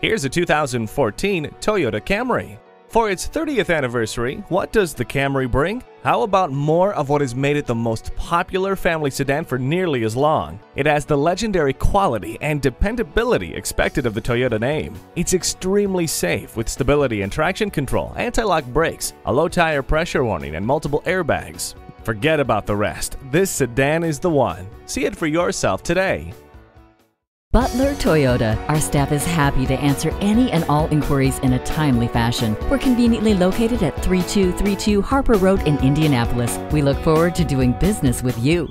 Here's a 2014 Toyota Camry. For its 30th anniversary, what does the Camry bring? How about more of what has made it the most popular family sedan for nearly as long? It has the legendary quality and dependability expected of the Toyota name. It's extremely safe with stability and traction control, anti-lock brakes, a low tire pressure warning, and multiple airbags. Forget about the rest. This sedan is the one. See it for yourself today. Butler Toyota. Our staff is happy to answer any and all inquiries in a timely fashion. We're conveniently located at 3232 Harper Road in Indianapolis. We look forward to doing business with you.